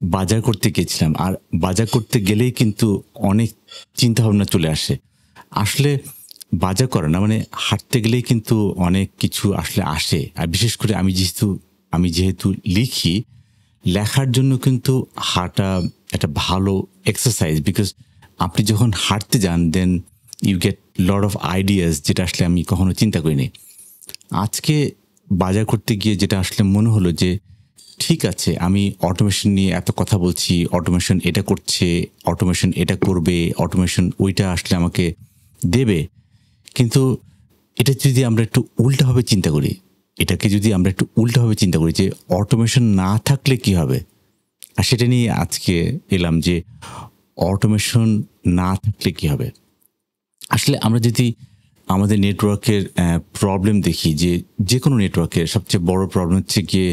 বাজার করতে গেছিলাম আর বাজার করতে গেলেই কিন্তু অনেক চিন্তা ভাবনা চলে আসে। আসলে বাজার করে না মানে হাঁটতে গেলেই কিন্তু অনেক কিছু আসলে আসে। আর বিশেষ করে আমি যেহেতু আমি যেহেতু লিখি, লেখার জন্য কিন্তু হাঁটা একটা ভালো এক্সারসাইজ বিকজ আপনি যখন হাঁটতে যান then you get lot of ideas যেটা আসলে আমি কখনো চিন্তা করিনি। আজকে বাজার করতে গিয়ে যেটা আসলে মনে হলো যে ঠিক আছে, আমি অটোমেশন নিয়ে এত কথা বলছি অটোমেশন এটা করছে অটোমেশন এটা করবে অটোমেশন ওইটা আসলে আমাকে দেবে। কিন্তু এটা যদি আমরা একটু উল্টাভাবে চিন্তা করি, এটাকে যদি আমরা একটু উল্টাভাবে চিন্তা করি যে অটোমেশন না থাকলে কি হবে? আর সেটা নিয়ে আজকে এলাম যে অটোমেশন না থাকলে কি হবে? আসলে আমরা যদি আমাদের নেটওয়ার্কের প্রবলেম দেখি যে যে কোনো নেটওয়ার্কের সবচেয়ে বড় প্রবলেম হচ্ছে গিয়ে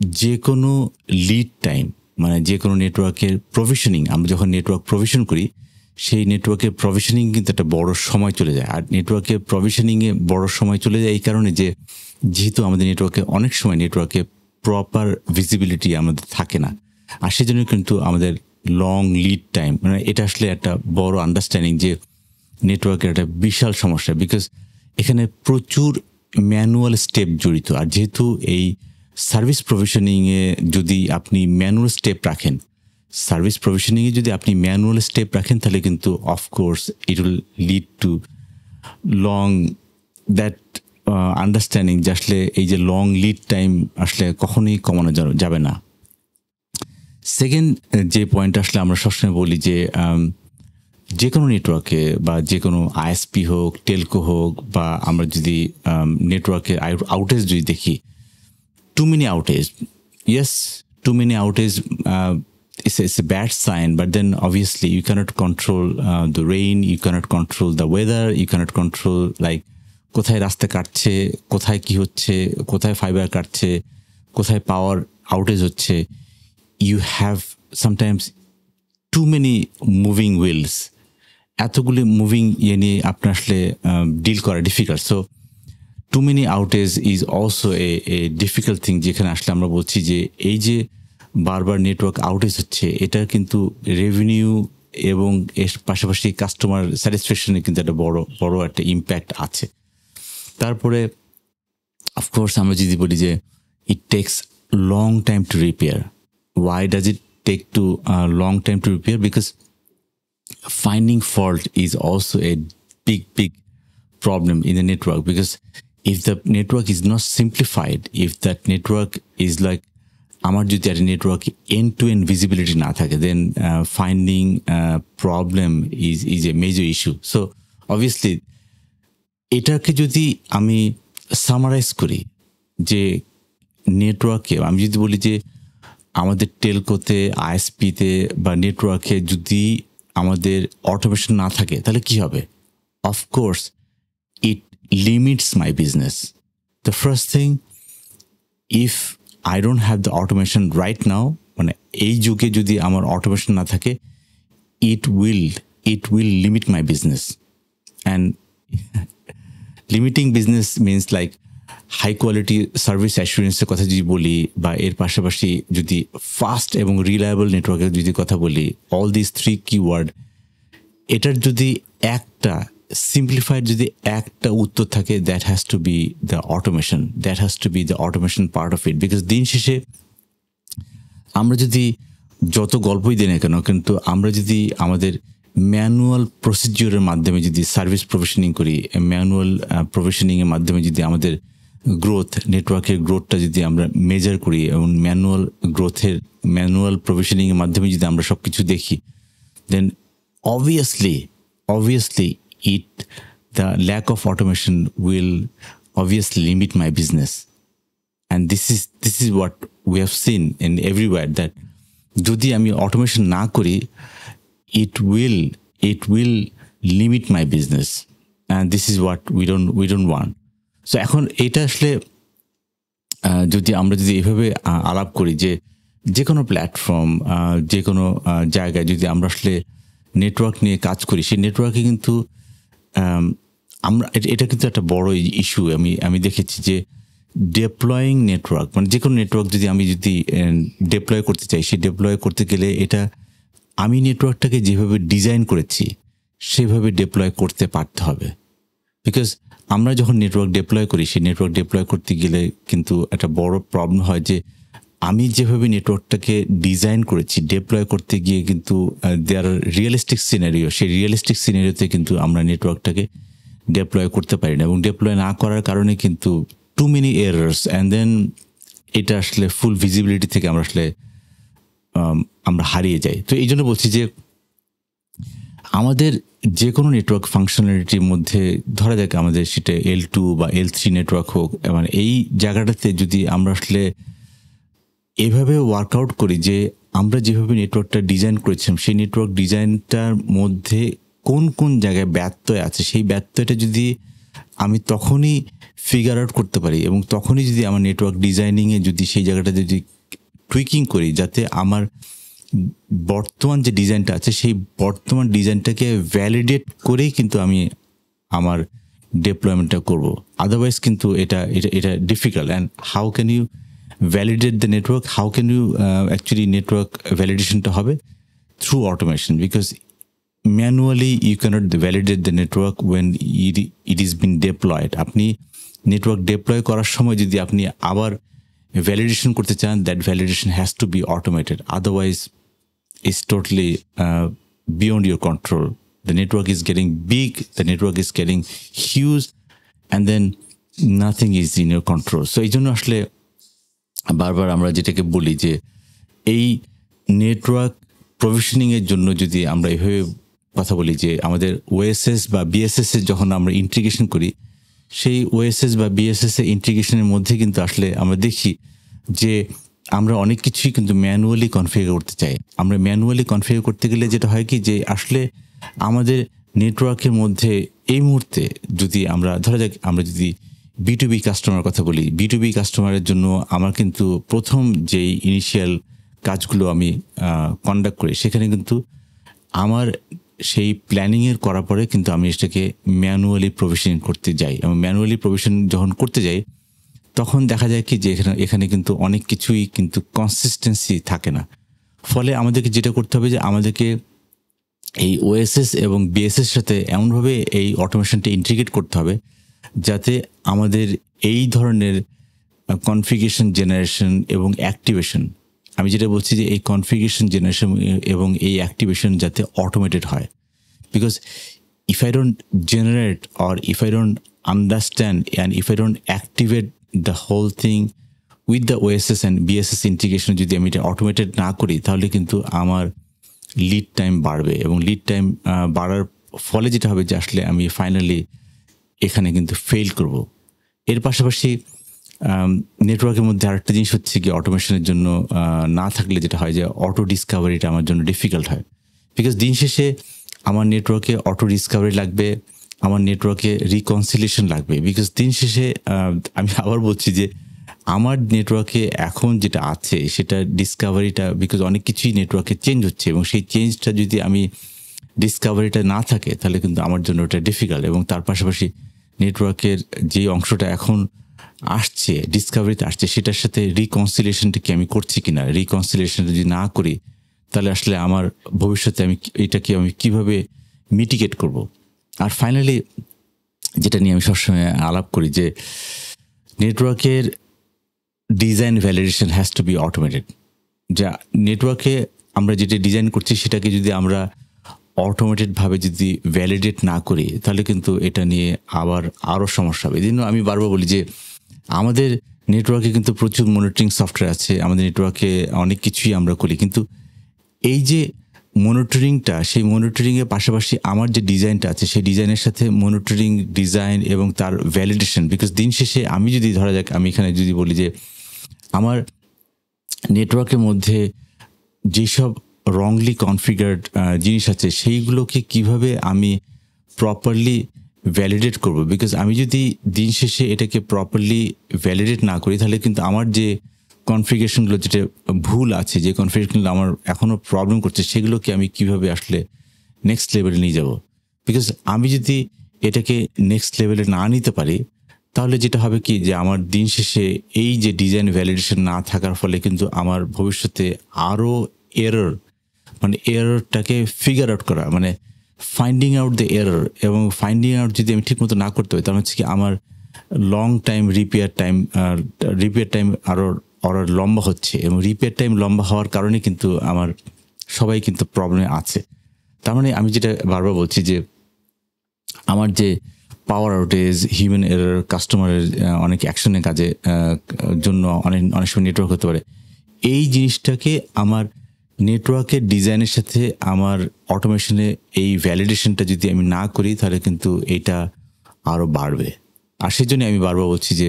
যে কোনো লিড টাইম মানে যে কোনো নেটওয়ার্কের প্রভিশনিং আমরা যখন নেটওয়ার্ক প্রভিশন করি, সেই নেটওয়ার্কের প্রভিশনিং কিন্তু একটা বড় সময় চলে যায়। আর নেটওয়ার্কের প্রভিশনিংয়ে বড় সময় চলে যায় এই কারণে যে, যেহেতু আমাদের নেটওয়ার্কে অনেক সময় নেটওয়ার্কে প্রপার ভিজিবিলিটি আমাদের থাকে না। আর সেজন্য কিন্তু আমাদের লং লিড টাইম মানে এটা আসলে একটা বড় আন্ডারস্ট্যান্ডিং যে নেটওয়ার্কের একটা বিশাল সমস্যা। বিকজ এখানে প্রচুর ম্যানুয়াল স্টেপ জড়িত। আর যেহেতু এই সার্ভিস প্রভিশনিংয়ে যদি আপনি ম্যানুয়াল স্টেপ রাখেন সার্ভিস প্রভিশনিংয়ে যদি আপনি ম্যানুয়াল স্টেপ রাখেন, তাহলে কিন্তু of course it will lead to long that understanding যে আসলে এই যে লং লিড টাইম আসলে কখনোই কমানো যাবে না। সেকেন্ড যে পয়েন্ট আসলে আমরা সবসময় বলি যে যে কোনো নেটওয়ার্কে বা যে কোনো আইএসপি হোক টেলকো হোক বা আমরা যদি নেটওয়ার্কে আউটেজ যদি দেখি too many outage. Yes, too many outage. Uh, it's, it's a bad sign, but then obviously you cannot control uh, the rain, you cannot control the weather, you cannot control like কোথায় রাস্তা কাটছে কোথায় কি হচ্ছে কোথায় fibre কাটছে কোথায় power outage হচ্ছে you have sometimes too many moving wheels এতগুলি মুভিং ইয়ে নিয়ে আপনার আসলে ডিল করা difficult so too many outage is also a a difficult thing যেখানে আসলে আমরা বলছি যে এই যে বারবার নেটওয়ার্ক আউটেজ হচ্ছে, এটা কিন্তু রেভিনিউ এবং এর পাশাপাশি কাস্টমার স্যাটিসফ্যাকশনে কিন্তু একটা বড় বড় একটা ইম্প্যাক্ট আছে। তারপরে অফকোর্স আমরা যদি বলি যে it takes long time to repair why does it take too long time to repair because finding fault is also a big big problem in the network because if the network is not simplified, if that network is like আমার যদি একটা network end to end visibility না থাকে then finding problem is is a major issue so obviously এটাকে যদি আমি summarise করি যে নেটওয়ার্কে আমি যদি বলি যে আমাদের টেলকোতে আইএসপিতে বা নেটওয়ার্কে যদি আমাদের অটোমেশন না থাকে তাহলে কি হবে? Of course it limits my business. The first thing, if I don't have the automation right now, মানে এই যুগে যদি আমার অটোমেশন না থাকে it will it will limit my business and limiting business means like high quality service অ্যাসুরেন্সের কথা যদি বলি বা এর পাশাপাশি যদি ফাস্ট এবং রিলায়েবল নেটওয়ার্কের যদি কথা বলি অল দিস থ্রি কিওয়ার্ড এটার যদি একটা সিম্পলিফাইড যদি একটা উত্তর থাকে that has to be the automation that has to be the automation part of it because দিন শেষে আমরা যদি যত গল্পই দিই না কেন, কিন্তু আমরা যদি আমাদের ম্যানুয়াল প্রসিডিওরের মাধ্যমে যদি সার্ভিস প্রফেশনিং করি ম্যানুয়াল প্রফেশনিংয়ের মাধ্যমে যদি আমাদের গ্রোথ নেটওয়ার্কের গ্রোথটা যদি আমরা মেজার করি এবং ম্যানুয়াল গ্রোথের ম্যানুয়াল প্রফেশনিংয়ের মাধ্যমে যদি আমরা সব কিছু দেখি then obviously obviously it the lack of automation will obviously limit my business and this is this is what we have seen in everywhere that যদি আমি অটোমেশন না করি it will it will limit my business and this is what we don't we don't want so এখন এটা আসলে যদি আমরা যদি এভাবে আলাপ করি যে যে কোনো প্ল্যাটফর্ম যে কোনো জায়গায় যদি আমরা আসলে নেটওয়ার্ক নিয়ে কাজ করি সেই নেটওয়ার্কে কিন্তু আমরা এটা কিন্তু একটা বড় ইস্যু আমি আমি দেখেছি যে ডেপ্লয়িং নেটওয়ার্ক মানে যে কোনো নেটওয়ার্ক যদি আমি যদি ডেপ্লয় করতে চাই সেই ডেপ্লয় করতে গেলে এটা আমি নেটওয়ার্কটাকে যেভাবে ডিজাইন করেছি, সেভাবে ডেপ্লয় করতে পারতে হবে। বিকজ আমরা যখন নেটওয়ার্ক ডেপ্লয় করি সেই নেটওয়ার্ক ডেপ্লয় করতে গেলে কিন্তু একটা বড় প্রবলেম হয় যে আমি যেভাবে নেটওয়ার্কটাকে ডিজাইন করেছি ডেপ্লয় করতে গিয়ে কিন্তু দেয়ার রিয়েলিস্টিক সিনারিও সেই রিয়েলিস্টিক সিনারিওতে কিন্তু আমরা নেটওয়ার্কটাকে ডেপ্লয় করতে পারি না এবং ডেপ্লয় না করার কারণে কিন্তু too many errors and then এটা আসলে ফুল ভিজিবিলিটি থেকে আমরা আসলে আমরা হারিয়ে যাই। তো এই জন্য বলছি যে আমাদের যে কোনো নেটওয়ার্ক ফাংশনালিটির মধ্যে ধরা যাক আমাদের সেটা এল টু বা এল থ্রি নেটওয়ার্ক হোক মানে এই জায়গাটাতে যদি আমরা আসলে এভাবে ওয়ার্কআউট করি যে আমরা যেভাবে নেটওয়ার্কটা ডিজাইন করেছিলাম, সেই নেটওয়ার্ক ডিজাইনটার মধ্যে কোন কোন জায়গায় ব্যত্যয় আছে, সেই ব্যত্যয়টা যদি আমি তখনই ফিগার আউট করতে পারি এবং তখনই যদি আমার নেটওয়ার্ক ডিজাইনিংয়ে যদি সেই জায়গাটা যদি টুইকিং করি যাতে আমার বর্তমান যে ডিজাইনটা আছে, সেই বর্তমান ডিজাইনটাকে ভ্যালিডেট করেই কিন্তু আমি আমার ডেপ্লয়মেন্টটা করব। আদারওয়াইজ কিন্তু এটা এটা এটা difficult and how can you validate the network how can you actually network ভ্যালিডেশনটা হবে through automation because manually you can't validate the network when it is been deployed আপনি নেটওয়ার্ক ডেপ্লয় করার সময় যদি আপনি আবার ভ্যালিডেশন করতে চান that validation has to be automated otherwise is totally uh, beyond your control. The network is getting big, the network is getting huge, and then nothing is in your control. So এই জন্য আসলে বারবার আমরা যেটাকে বলি যে এই network প্রভিশনিংয়ের জন্য যদি আমরা এভাবে কথা বলি যে আমাদের ওএসএস বা বিএসএস এর যখন আমরা ইন্টিগ্রেশন করি, সেই ওএসএস বা বিএসএস এর ইন্টিগ্রেশনের মধ্যে কিন্তু আসলে আমরা দেখি যে আমরা অনেক কিছুই কিন্তু ম্যানুয়ালি কনফিগার করতে চাই। আমরা ম্যানুয়ালি কনফিগার করতে গেলে যেটা হয় কি যে আসলে আমাদের নেটওয়ার্কের মধ্যে এই মুহূর্তে যদি আমরা, ধরা যাক আমরা যদি বি টু বি কাস্টমার কথা বলি বিটুবি কাস্টমারের জন্য আমার কিন্তু প্রথম যেই ইনিশিয়াল কাজগুলো আমি কন্ডাক্ট করি, সেখানে কিন্তু আমার সেই প্ল্যানিংয়ের করার পরে কিন্তু আমি এটাকে ম্যানুয়ালি প্রভিশন করতে যাই। এবং ম্যানুয়ালি প্রভিশন যখন করতে যাই, তখন দেখা যায় কি যে এখানে এখানে কিন্তু অনেক কিছুই কিন্তু কনসিস্টেন্সি থাকে না। ফলে আমাদেরকে যেটা করতে হবে যে আমাদেরকে এই ওএসএস এবং বিএসএস সাথে এমনভাবে এই অটোমেশনটা ইন্টিগ্রেট করতে হবে যাতে আমাদের এই ধরনের কনফিগেশন জেনারেশন এবং অ্যাক্টিভেশন আমি যেটা বলছি যে এই কনফিগেশন জেনারেশন এবং এই অ্যাক্টিভেশন যাতে অটোমেটেড হয়। Because if I don't generate or if I don't understand and if I don't activate the whole thing with the OSS and BSS integration যদি আমি এটা অটোমেটেড না করি, তাহলে কিন্তু আমার লিড টাইম বাড়বে এবং লিড টাইম বাড়ার ফলে যেটা হবে যে আসলে আমি ফাইনালি এখানে কিন্তু ফেল করব। এর পাশাপাশি নেটওয়ার্কের মধ্যে আরেকটা জিনিস হচ্ছে কি অটোমেশনের জন্য না থাকলে যেটা হয় যে অটো ডিসকাভারিটা আমার জন্য ডিফিকাল্ট হয়। বিকজ দিন শেষে আমার নেটওয়ার্কে অটো ডিসকাভারি লাগবে, আমার নেটওয়ার্কে রিকনসিলেশন লাগবে। বিকজ দিন শেষে আমি আবার বলছি যে, আমার নেটওয়ার্কে এখন যেটা আছে, সেটা ডিসকাভারিটা বিকজ অনেক কিছুই নেটওয়ার্কে চেঞ্জ হচ্ছে। এবং সেই চেঞ্জটা যদি আমি ডিসকাভারিটা না থাকে, তাহলে কিন্তু আমার জন্য ওটা ডিফিকাল্ট এবং তার পাশাপাশি নেটওয়ার্কের যে অংশটা এখন আসছে ডিসকাভারিতে আসছে, সেটার সাথে রিকনসিলেশনটা কি আমি করছি কিনা? রিকনসিলেশনটা যদি না করি, তাহলে আসলে আমার ভবিষ্যতে আমি এটাকে আমি কীভাবে মিটিগেট করব? আর ফাইনালি যেটা নিয়ে আমি সবসময় আলাপ করি যে নেটওয়ার্কের design validation has to be automated যা নেটওয়ার্কে আমরা যেটা ডিজাইন করছি, সেটাকে যদি আমরা অটোমেটেডভাবে যদি ভ্যালিডেট না করি, তাহলে কিন্তু এটা নিয়ে আবার আরও সমস্যা হবে। এই জন্য আমি বারবার বলি যে, আমাদের নেটওয়ার্কে কিন্তু প্রচুর মনিটরিং সফটওয়্যার আছে, আমাদের নেটওয়ার্কে অনেক কিছুই আমরা করি। কিন্তু এই যে মনিটরিংটা সেই মনিটরিংয়ের পাশাপাশি আমার যে ডিজাইনটা আছে, সেই ডিজাইনের সাথে মনিটরিং ডিজাইন এবং তার ভ্যালিডেশন বিকজ দিন শেষে আমি যদি ধরা যাক, আমি এখানে যদি বলি যে, আমার নেটওয়ার্কের মধ্যে যেসব রংলি কনফিগার্ড জিনিস আছে, সেইগুলোকে কীভাবে আমি প্রপারলি ভ্যালিডেট করব? বিকজ আমি যদি দিন শেষে এটাকে প্রপারলি ভ্যালিডেট না করি, তাহলে কিন্তু আমার যে কনফিগারেশনগুলো যেটা ভুল আছে, যে কনফিগারেশনগুলো আমার এখনও প্রবলেম করছে, সেগুলোকে আমি কীভাবে আসলে নেক্সট লেভেলে নিয়ে যাব? বিকজ আমি যদি এটাকে নেক্সট লেভেলে না নিতে পারি, তাহলে যেটা হবে কি, যে আমার দিন শেষে এই যে ডিজাইন ভ্যালিডেশন না থাকার ফলে কিন্তু আমার ভবিষ্যতে আরও এরর মানে এররটাকে ফিগার আউট করা মানে ফাইন্ডিং আউট দ্য এরর এবং ফাইন্ডিং আউট যদি আমি ঠিকমতো না করতে পারি, তাহলে হচ্ছে কি আমার long time repair time repair time আরও আরও লম্বা হচ্ছে এবং রিপেয়ার টাইম লম্বা হওয়ার কারণে কিন্তু আমার সবাই কিন্তু প্রবলেমে আছে। তার মানে আমি যেটা বারবার বলছি যে আমার যে পাওয়ার আউটেজ হিউম্যান এরার কাস্টমারের অনেক অ্যাকশনের কাজে জন্য অনেক অনেক সময় নেটওয়ার্ক হতে পারে। এই জিনিসটাকে আমার নেটওয়ার্কের ডিজাইনের সাথে আমার অটোমেশনে এই ভ্যালিডেশনটা যদি আমি না করি, তাহলে কিন্তু এটা আরও বাড়বে। আর সেই জন্য আমি বারবার বলছি যে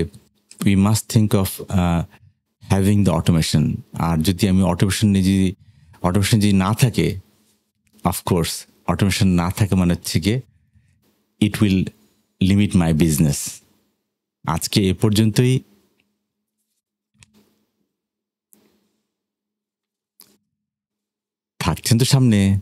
we must think of having the automation আর যদি আমি অটোমেশন নিয়ে যদি অটোমেশন যদি না থাকে অফকোর্স অটোমেশন না থাকে মানে হচ্ছে গিয়ে it will limit my business আজকে এ পর্যন্তই। 진짜 참네.